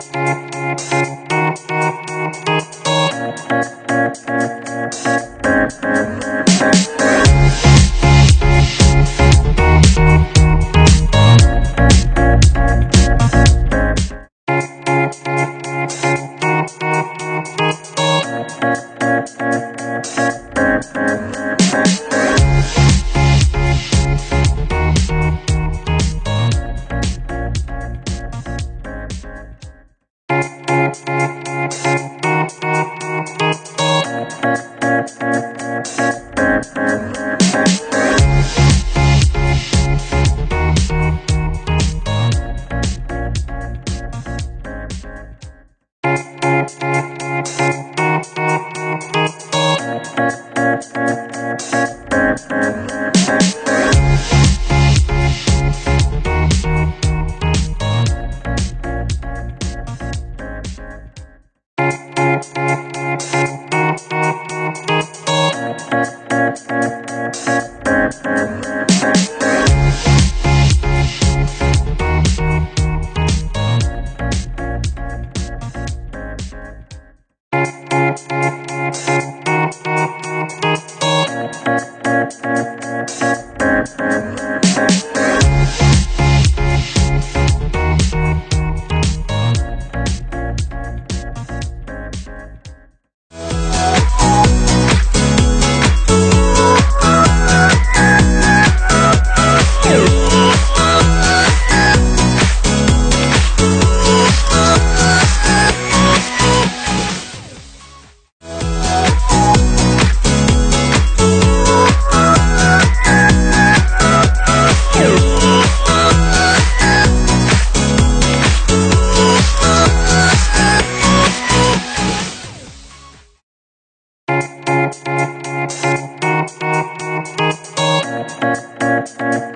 Música Thank you. Thank you. Thank you.